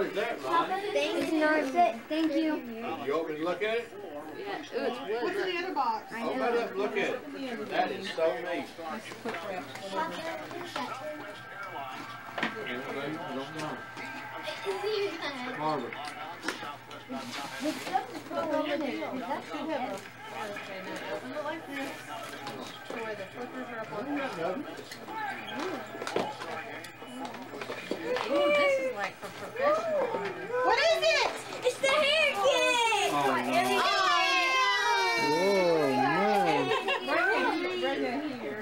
What is that, Ronnie? It's not fit. Thank you. You open and look at it? Yeah, ooh, it's wood. What's in the other box? I Open it up look at it. That is so neat. Anything? I don't know. Barbara. The stuff is put over there. That's not heavy. Open it like this. To where the flippers are up on top. Ooh, this is like for professional artists. What is it? It's the hair kit. Oh, no. Oh, Whoa, man. Right here.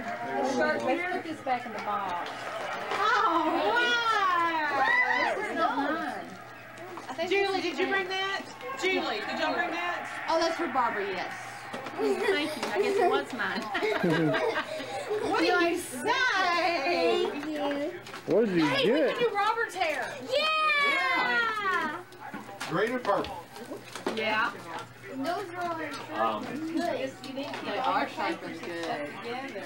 Let's put this back in the box. Oh, This is not mine. Julie, did you bring that? Julie, did y'all bring that? Oh, that's for Barbara, yes. Thank you. I guess it was mine. What did you say? Thank you. What did you Hey, we can do Robert's hair. Yeah. Green and purple? yeah. Those are Um, good. They are sharpened good.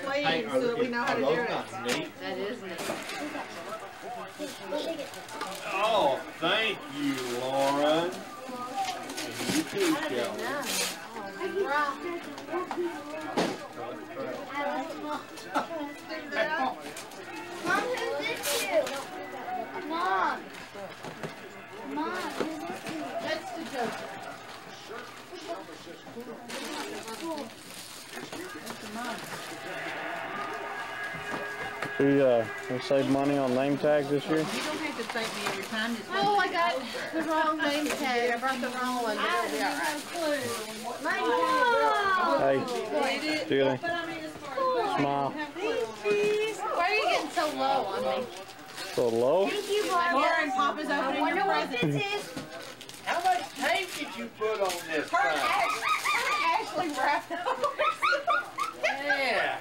Please, so that we know how to do it. not neat? That is neat. Oh, thank you, Lauren. And you too, Kelly. Mom, who's this to? Mom. Mom, who's this to? That's the Joker. We, uh, we saved money on name tags this year. You don't have to thank me every time. Just oh, I got the wrong name tag. I brought the wrong one. but it'll be all right. Hey, Julie, smile. Why are you getting so low on me? So low? Thank you, Mom. Laura and Papa's I opening wonder your what present. this is. How much tape did you put on this Her thing? Ashley wrapped it over. Yeah.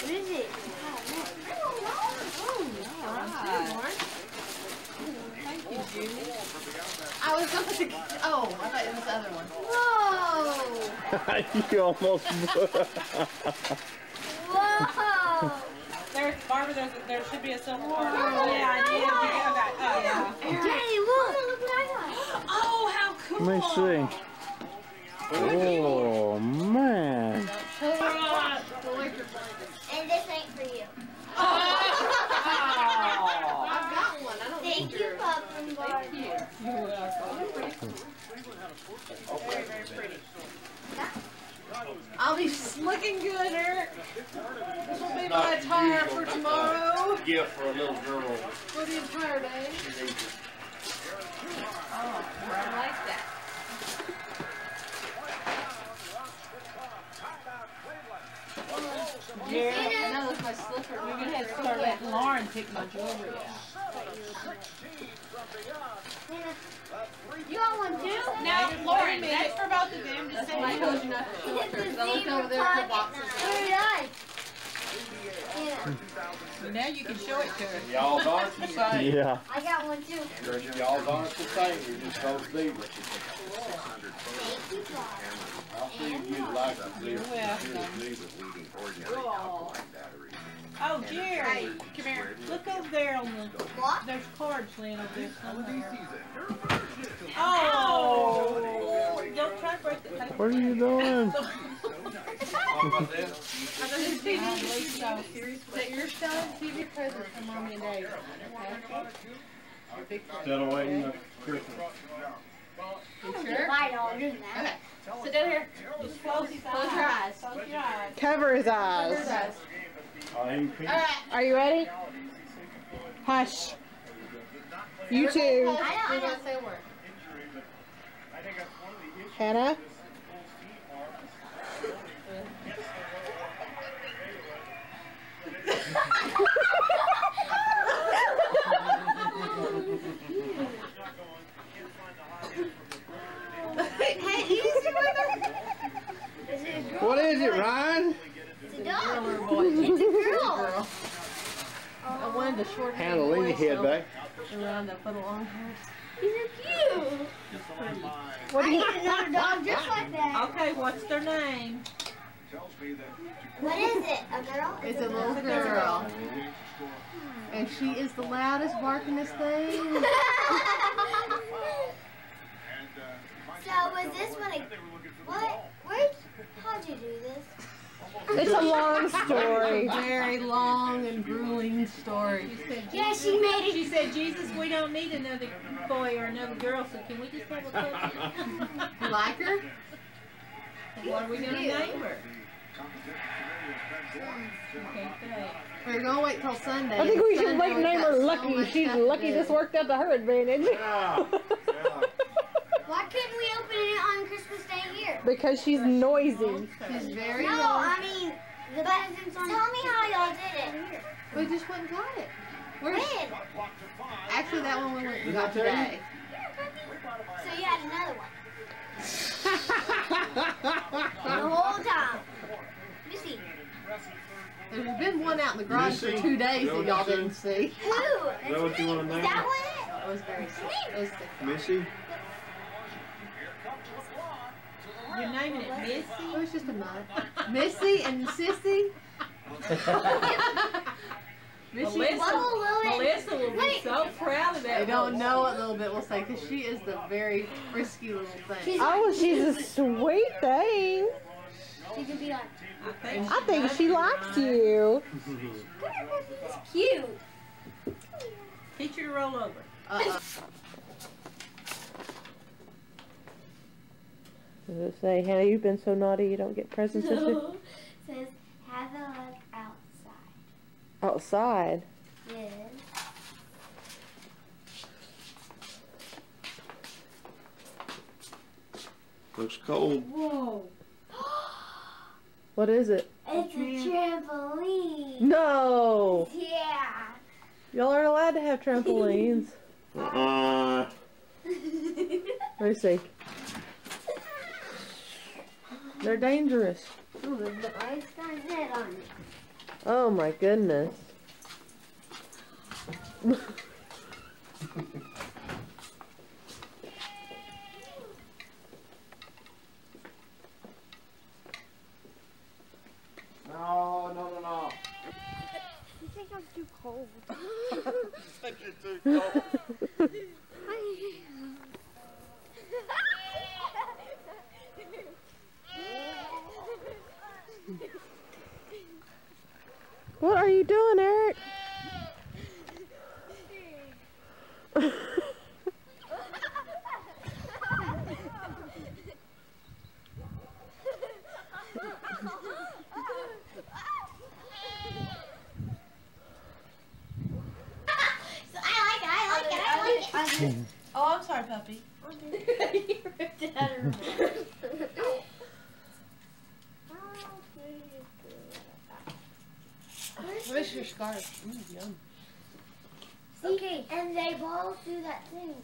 What is it? I was going to. Oh, I thought it was the other one. Whoa! you almost. Whoa! There's, Barbara, there's, there should be a silver oh, part. Oh, yeah, I did. Yeah, okay. Oh, yeah. Daddy, look! Look what I got. Oh, how cool. Let me see. Oh, man. And this ain't for you. Oh. I've got one. I don't Thank need you, yours. Papa and Thank Barbie. you. You're welcome. Very, very pretty. I'll be looking good, Eric. This will be my attire usual. for uh, tomorrow. Gift for a little girl. For the entire day. Oh, I like that. Yeah. That was my slipper. You're gonna have to start letting Lauren pick my jewelry out. You want one too? Now, Lauren, that's for both of them. Just That's say why I you told you not to show it It's first. a I looked zebra over there at the boxes. knife. Did I. Yeah. Now you can show it to her. Y'all aren't the same. Yeah. I got one too. Y'all aren't the same. You're just those zebras. Thank you, Papa. I'll see if you'd like to see You're welcome. Oh, Jerry, come here. Look over there on the, What? there's cards laying over there somewhere. Oh, don't try to break the paper. What are you doing? What about this? I know this TV. Is that your style? TV present for mommy and daddy. Okay. Instead of waiting for Christmas. You sure? light all Okay. Sit down here. Just close Close your eyes. Close your eyes. Cover his Cover his eyes. Eyes. I'm pink. All right. Are you ready? Hush. You too. You're I know, I gonna say a word. Hannah? Hey, easy, brother. Is it a girl? What is it, Ryan? It's a dog. Or a boy. It's a girl. Girl. I wanted the short hair Hannah, lean your head so back. Around that little long hair. He's a cute. What do I you need another dog just like that. Okay, what's their name? What is it? A A girl? It's a little girl. And she is the loudest barkingest thing. so was this one a what? Where? How'd you do this? It's a long story. Very long and grueling story. Yeah, she made it. She said, Jesus, we don't need another boy or another girl, so can we just have a puppy? You like her? What are we gonna name her? Okay. We're gonna wait till Sunday. I think we should Sunday wait and name her Lucky. much She's lucky do. this worked out to her advantage. Why couldn't we open it on Christmas Day here? because she's noisy. She's very No, long. I mean the presents on. Tell me how y'all did it. We just went and got it. Where's, When? actually, that one we went and got I tell today. So you had another one the whole time. Missy, There's been one out in the garage for two days Is that that y'all didn't see. who? that what you wanna Is name that her? what? It was very sick. It sick. Missy? You're naming it Missy? It was just a mud. Missy and Sissy. Missy. Melissa, will Melissa will be Wait. so proud of that. They don't know what little bit will say because she is the very frisky little thing. Oh, she's a sweet thing. She could be like, I think, I think she likes you. it's cute. Teach her to roll over. Uh-uh. Does it say, Hannah, you've been so naughty you don't get presents this year? Says, have a look outside. Outside. Yes. Looks cold. Whoa. What is it? It's a trampoline. No! Yeah. Y'all aren't allowed to have trampolines. Uh-uh. Let me see. They're dangerous. Ooh, the ice got net on it. Oh my goodness. No, no, no, no. You think I'm too cold? You're too cold. What are you doing, Eric? So I like it, I like it, I like it. Oh, I'm sorry, puppy. you ripped it out of her mouth. Where's your scarf? Ooh, yum. Okay, and they both do that thing.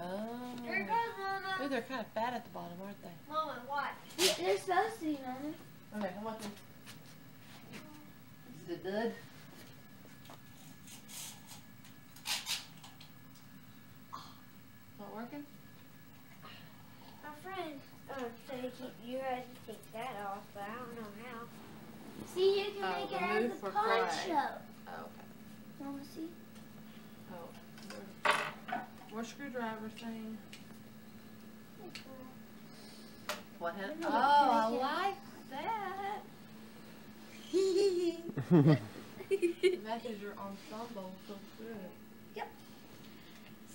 Oh. Here goes Mama. Ooh, they're kind of fat at the bottom, aren't they? Mama, watch. They're supposed to be, Mama. Okay, how about this? Is it good? Not working? My friend uh, said to keep you had to take that off, but I don't know how. See, you can Oh, make it as move a poncho. Friday. Oh, okay. Mama, see? Oh. More screwdriver thing. What happened? Oh, I like that. Matches your ensemble so good.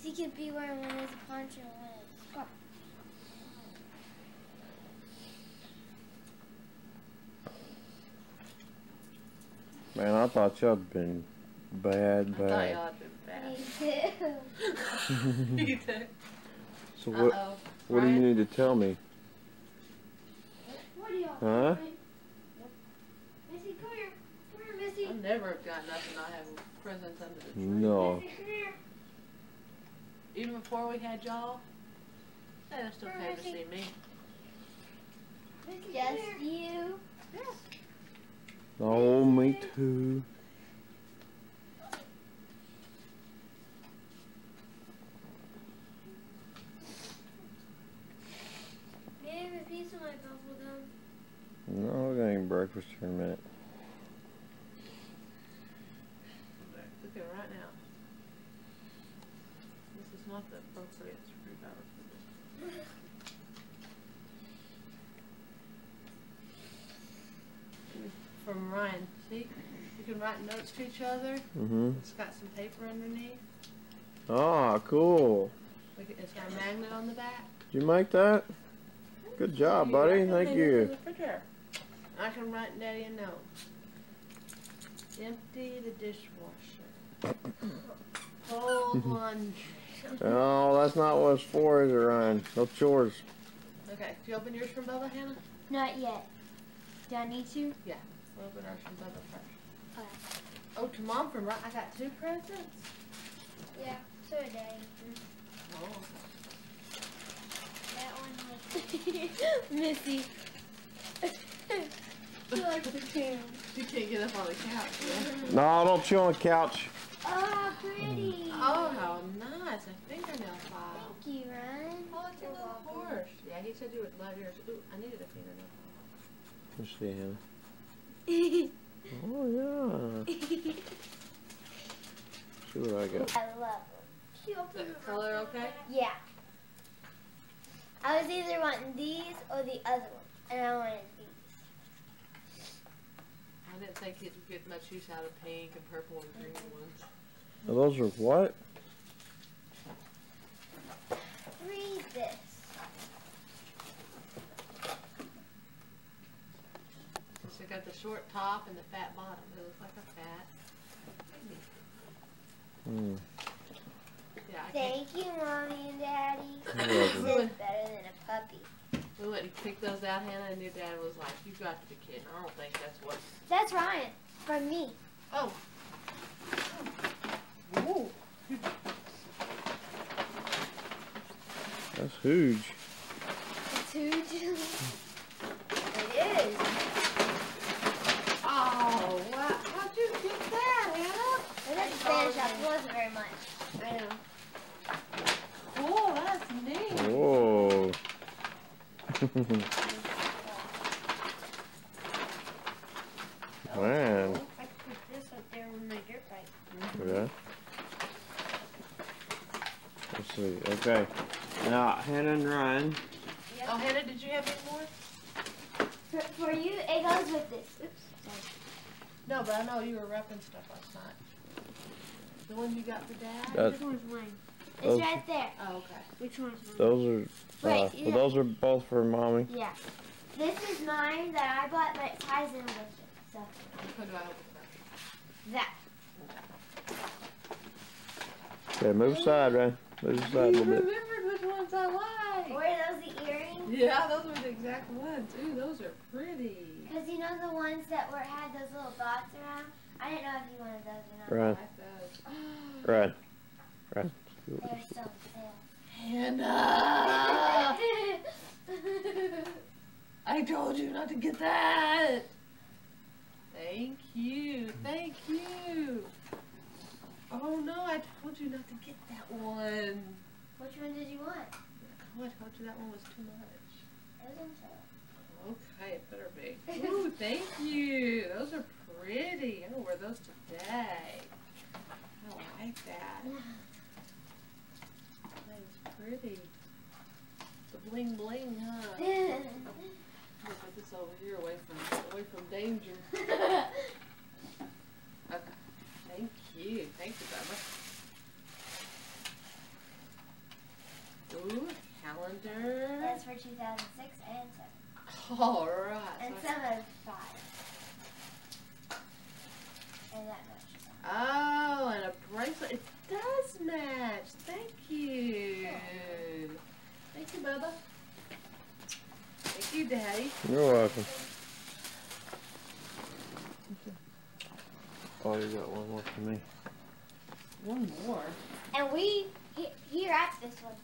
So you can be wearing one as a poncho and one as a scarf. Man, I thought y'all'd been bad, I thought bad. y'all been bad. Me too. So what? Uh-oh. What do you need to tell me? What are y'all Huh? doing? Missy, come here. Come here, Missy. I never have gotten up and not have presents under the tree. No. Missy, come here. Even before we had y'all, they still came to see me. Missy, Just you. Oh, me too. for a minute. Right now. This is not the. From Ryan. See? You can write notes to each other. Mm -hmm. It's got some paper underneath. Ah, cool. It's got a magnet on the back. Did you make that? Good job, buddy. Thank you the refrigerator. I can write Daddy a note. Empty the dishwasher. Fold laundry. Oh, that's not what it's for, is it, Ryan? No chores. Okay, do you open yours from Bubba, Hannah? Not yet. Do I need to? Yeah, we'll open ours from Bubba first. Okay. Oh, to mom from Ryan. I got two presents. Yeah. So did Daddy. Oh. That one was Missy. she likes the tune. You can't get up on the couch. Yeah. No, don't chew on the couch. Oh, pretty. Oh, how nice. A fingernail file. Thank you, Ryan. Oh, it's a You're little welcome. horse. Yeah, he said you would love yours. Ooh, I needed a fingernail Let's see, Hannah. Oh, yeah. See what I got. I love them. She opened Is color okay? Yeah. I was either wanting these or the other one, and I wanted these. I didn't think you'd get much use out of pink and purple and green ones. Now, those are what? Read this. So it got the short top and the fat bottom. It looks like a fat. Hmm. Yeah, I can't. Thank you, mommy and daddy. You're This welcome. is better than a puppy. We went and picked those out, Hannah, and your dad was like, "You got to be kidding! I don't think that's what." That's Ryan from me. Oh. Ooh. That's huge. It's huge. it is. Oh, wow. How'd you get that, Hannah? I had to finish up. It wasn't very much. I know. Cool, that's neat. Whoa. Mm-hmm. Man. I put this up there with my dirt bike. Yeah. Let's see. Okay. Now, Hannah and Ryan. Oh, Hannah, did you have any more? For, for you, it goes with this. Oops. Sorry. No, but I know you were repping stuff last night. The one you got for Dad? That- Which one's mine? It's Those- right there. Oh, okay. Which one's mine? Those are. Uh, Wait, well, those are both for mommy. Yeah. This is mine that I bought, but it ties in with it. So Which one do I open first? that. Okay, move aside, Ryan. Move aside a You little bit. remembered which ones I like. Were those the earrings? Yeah, those were the exact ones. Ooh, those are pretty. Because you know the ones that were had those little dots around? I didn't know if you wanted those or not. I Ryan. like those. Ryan. Ryan. They were still on Hannah! I told you not to get that. Thank you. Thank you. Oh no, I told you not to get that one. Which one did you want? Oh, I told you that one was too much. It was on sale. Okay, it better be. Ooh, thank you. Those are pretty. I'm gonna wear those today. I like that. Pretty. The bling bling, huh? I'm gonna put this over here away from away from danger. Okay. Thank you. Thank you, Bubba. Ooh, calendar. That's for 2006 and 7. All right. And so- 7 is 5. And that matches. Oh, and a bracelet. It does match. Thank you. Thank you, Bubba. Thank you, Daddy. You're welcome. Oh, you got one more for me. One more. And we, he, he wrapped this one.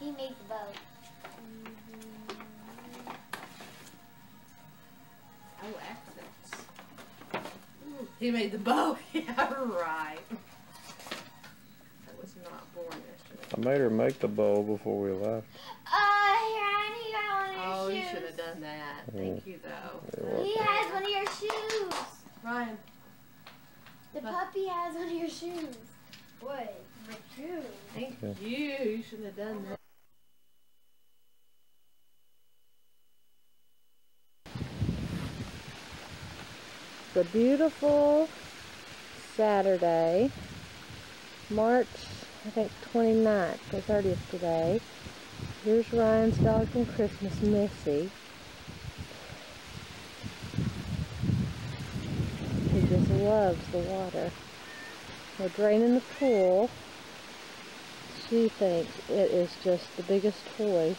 he made the bow. Mm-hmm. Oh, accents. He made the bow. yeah, right. I was not born yesterday. I made her make the bowl before we left. Oh, here, I need got one Oh, of your oh, you shoes. should have done that. Thank you, though. He has one of your shoes. Ryan. The puppy has one of your shoes. What? My shoes. Thank you. You shouldn't have done that. It's a beautiful Saturday, March, I think 29th or 30th today. Here's Ryan's dog from Christmas, Missy. He just loves the water. We're draining the pool. She thinks it is just the biggest toy.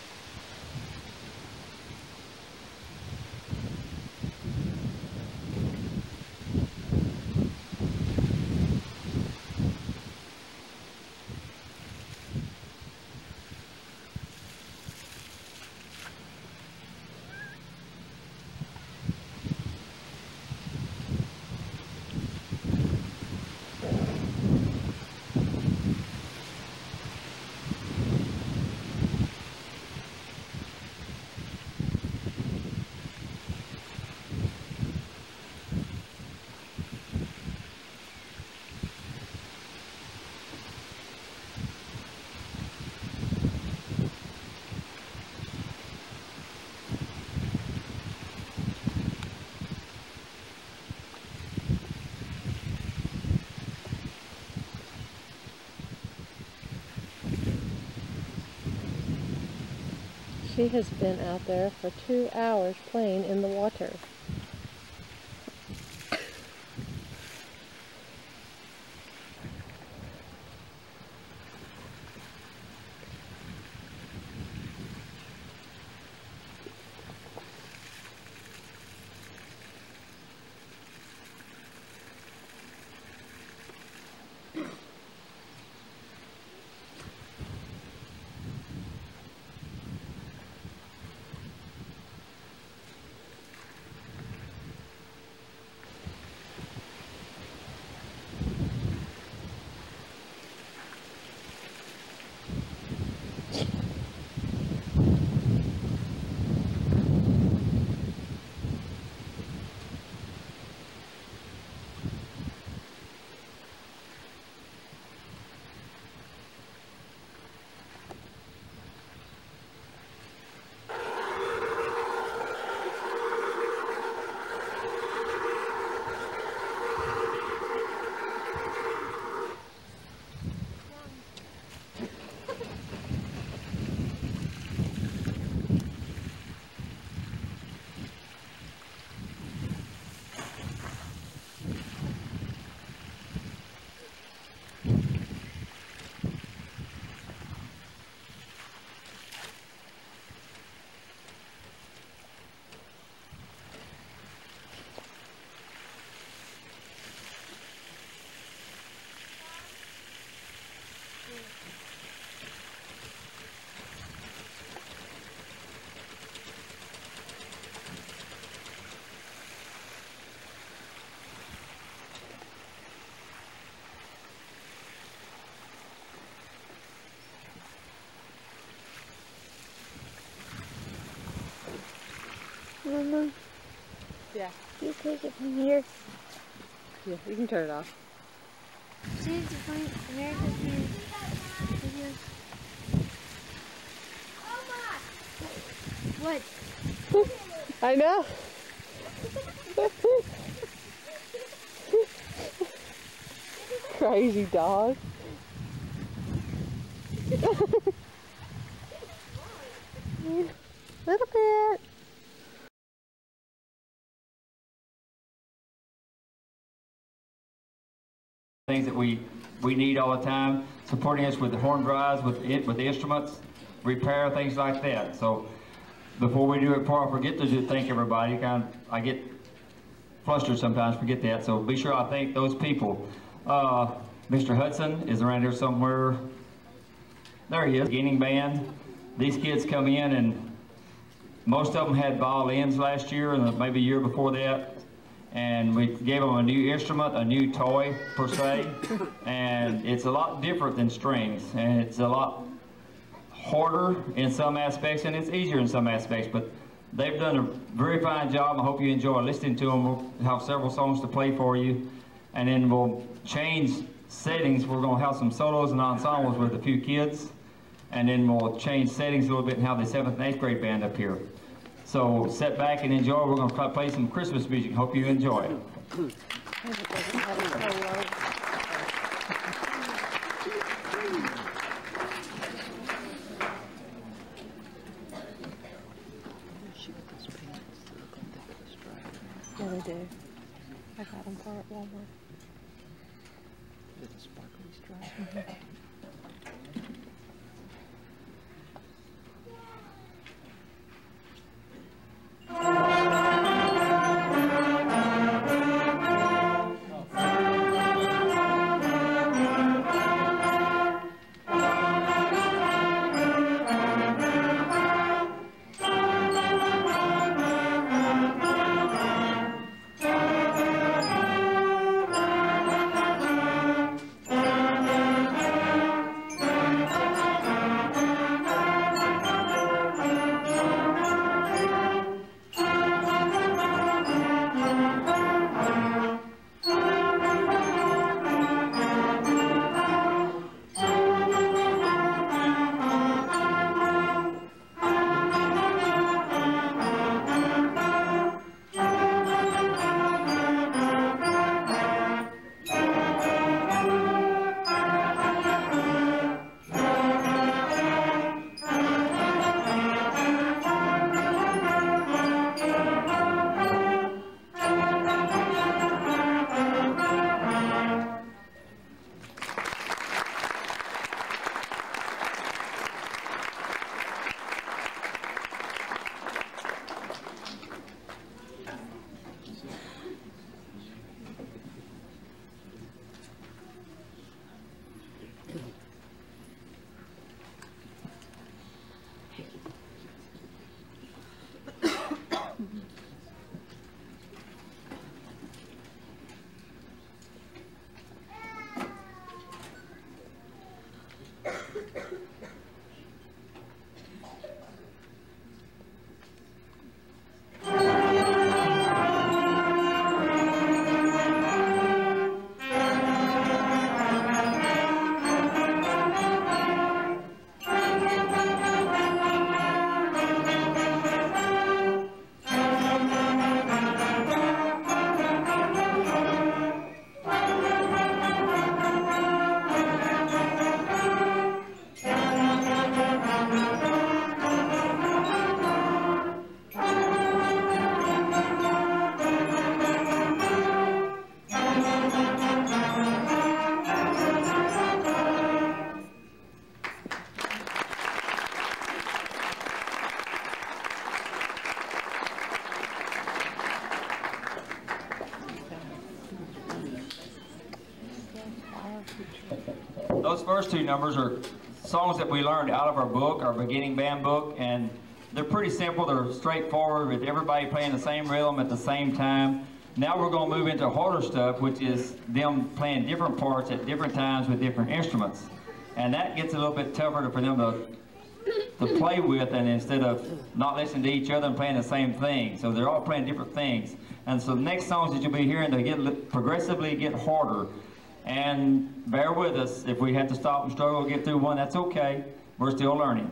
She has been out there for two hours playing in the water. Yeah. You take it from here. Yeah, you can turn it off. Choose the point America's news. What? I know. Crazy dog. Little bit. Things that we, we need all the time, supporting us with the horn drives, with it, with the instruments, repair, things like that. So before we do it, Paul, I forget to thank everybody, kind of, I get flustered sometimes, forget that. So be sure I thank those people. Uh, Mr. Hudson is around here somewhere. There he is, beginning band. These kids come in and most of them had violins last year and maybe a year before that and we gave them a new instrument, a new toy per se, and it's a lot different than strings, and it's a lot harder in some aspects, and it's easier in some aspects, but they've done a very fine job. I hope you enjoy listening to them. We'll have several songs to play for you, And then we'll change settings. We're gonna have some solos and ensembles with a few kids. And then we'll change settings a little bit and have the seventh and eighth grade band up here. So sit back and enjoy. We're gonna play some Christmas music. Hope you enjoy it. Yeah, they do. I got them for at Walmart. Those first two numbers are songs that we learned out of our book, our beginning band book, and they're pretty simple. They're straightforward with everybody playing the same rhythm at the same time. Now we're going to move into harder stuff, which is them playing different parts at different times with different instruments. And that gets a little bit tougher for them to, to play with and instead of not listening to each other and playing the same thing. So they're all playing different things. And so the next songs that you'll be hearing, they get progressively get harder. And bear with us. If we have to stop and struggle to get through one, that's okay. We're still learning.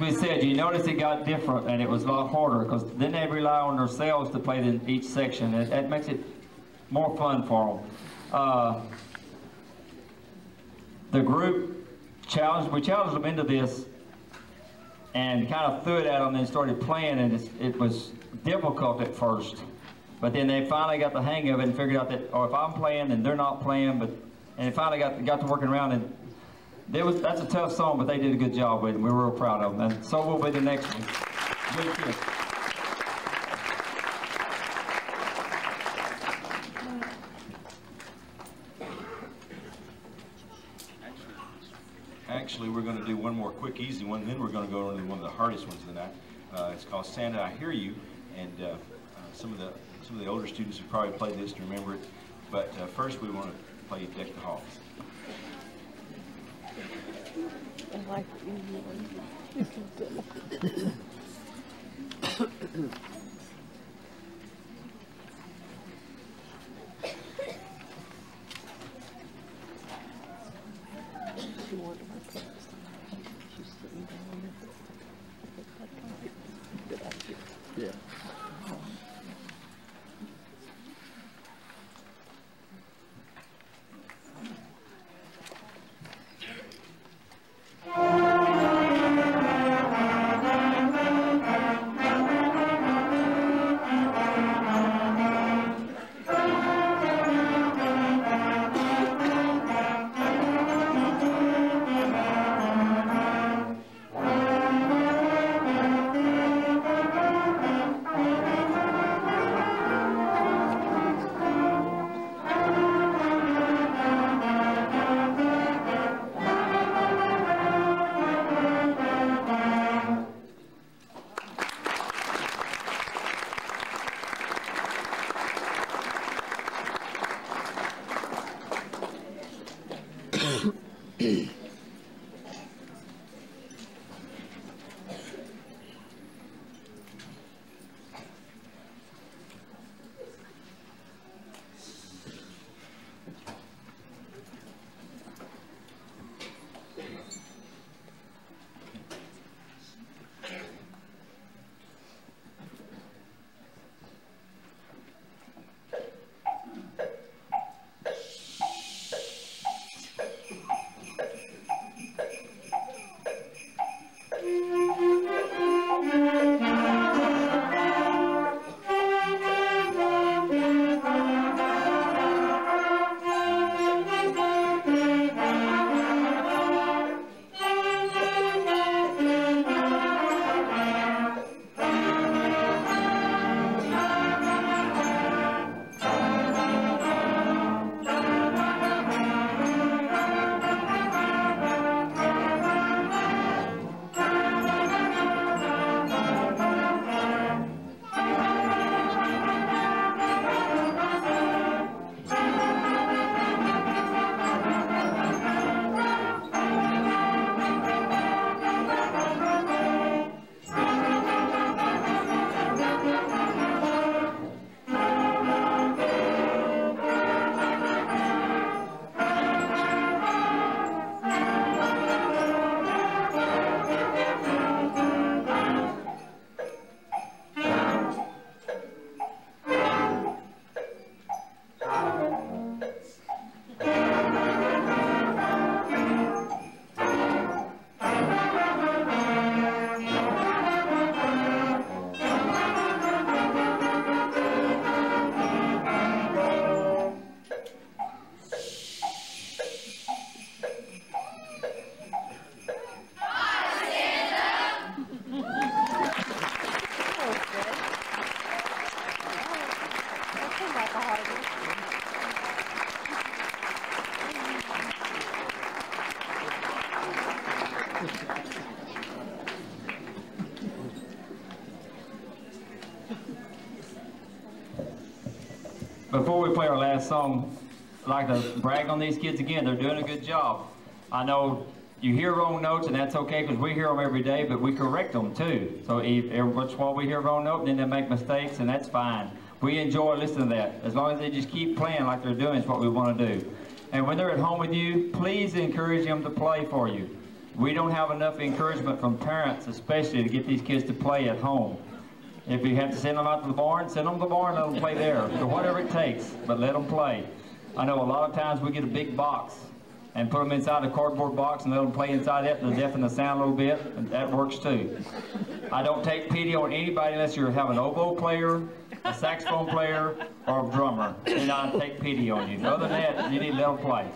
As we said, you notice it got different and it was a lot harder because then they rely on themselves to play in each section. It, that makes it more fun for them. Uh, the group challenged, we challenged them into this and kind of threw it at them and started playing and it was difficult at first. But then they finally got the hang of it and figured out that, oh, if I'm playing and they're not playing, but, and they finally got, got to working around and there was, that's a tough song, but they did a good job with it. We were real proud of them. And so will be the next one. Good kids. Actually, we're going to do one more quick, easy one, then we're going to go into one of the hardest ones of the night. Uh, it's called Santa, I Hear You, and uh, uh, some of the some of the older students have probably played this to remember it. But uh, first, we want to play Deck the Halls. Yeah. We play our last song, I'd like to brag on these kids again. They're doing a good job. I know you hear wrong notes, and that's okay because we hear them every day, but we correct them too. So if every while we hear wrong note, then they make mistakes, and that's fine. We enjoy listening to that. As long as they just keep playing like they're doing is what we want to do. And when they're at home with you, please encourage them to play for you. we don't have enough encouragement from parents especially to get these kids to play at home. If you have to send them out to the barn, send them to the barn, let them play there, or whatever it takes, but let them play. I know a lot of times we get a big box and put them inside a cardboard box and let them play inside it to deafen the sound a little bit, and that works too. I don't take pity on anybody unless you have an oboe player, a saxophone player, or a drummer. Then I take pity on you. Other than that, you need to let them play.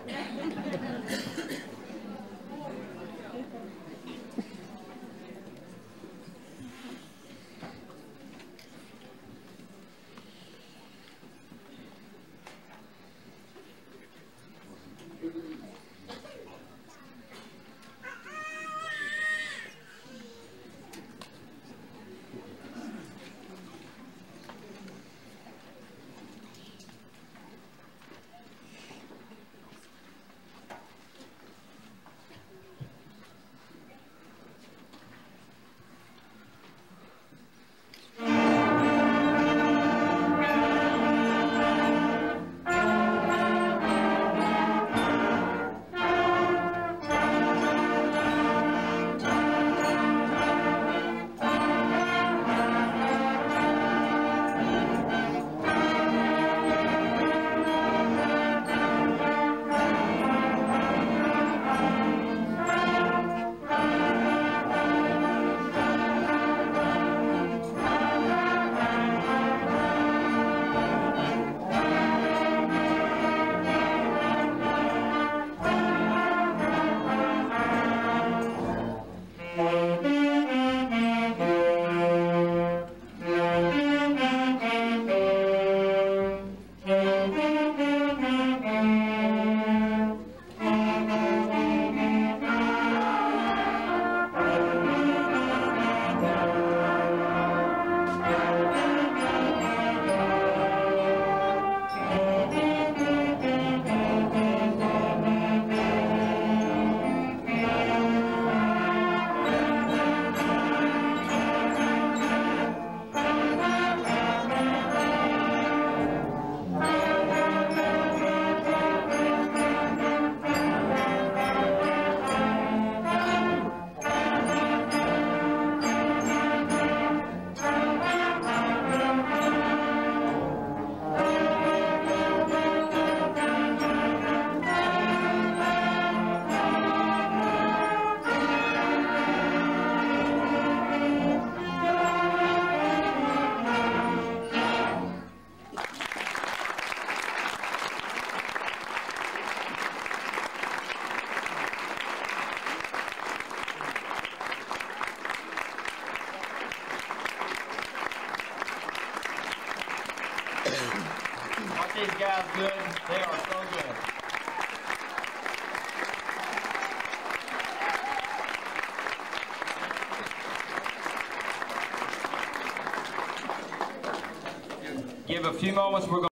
Give a few moments, we're going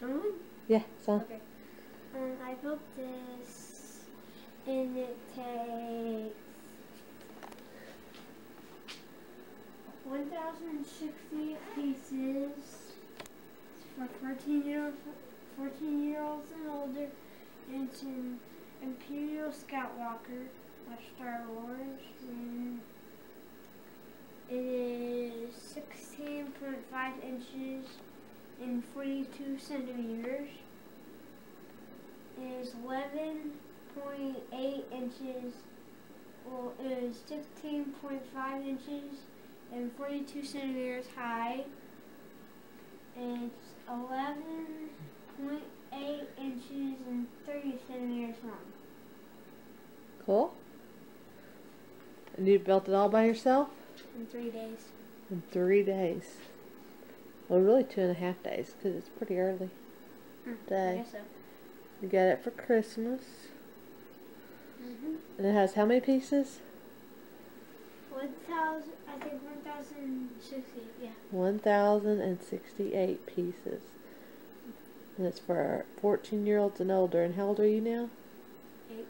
Tony? Yeah, so Okay. Um, I built this, and it takes 1,060 pieces for 14 year 14 year olds and older. And it's an Imperial Scout Walker by Star Wars. And it is 16.5 inches and 42 centimeters. It is 11.8 inches, well, it is 16.5 inches and 42 centimeters high. It's 11.8 inches and 30 centimeters long. cool. And you built it all by yourself In three days. in three days. Well, really two and a half days because it's pretty early. I Day. guess so. You got it for Christmas. Mm-hmm. And it has how many pieces? 1,000, I think 1,060, yeah. 1,068 pieces. And it's for 14 year olds and older. And how old are you now? Eight.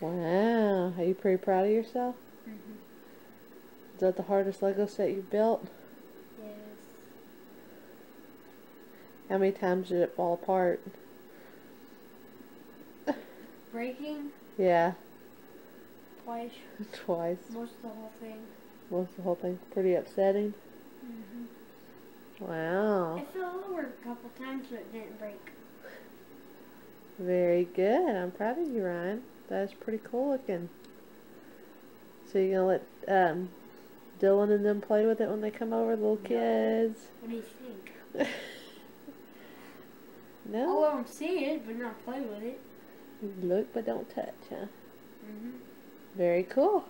Wow. Are you pretty proud of yourself? Is that the hardest Lego set you've built? Yes. How many times did it fall apart? Breaking Yeah, twice, twice. most of the whole thing. Was the whole thing pretty upsetting? hmm Wow. It fell over a couple times, but it didn't break. Very good. I'm proud of you, Ryan. That's pretty cool looking. So you're gonna let um, Dylan and them play with it when they come over, the little kids? What do you think? I'll no. let them see it, but not play with it. Look but don't touch, huh? hmm Very cool.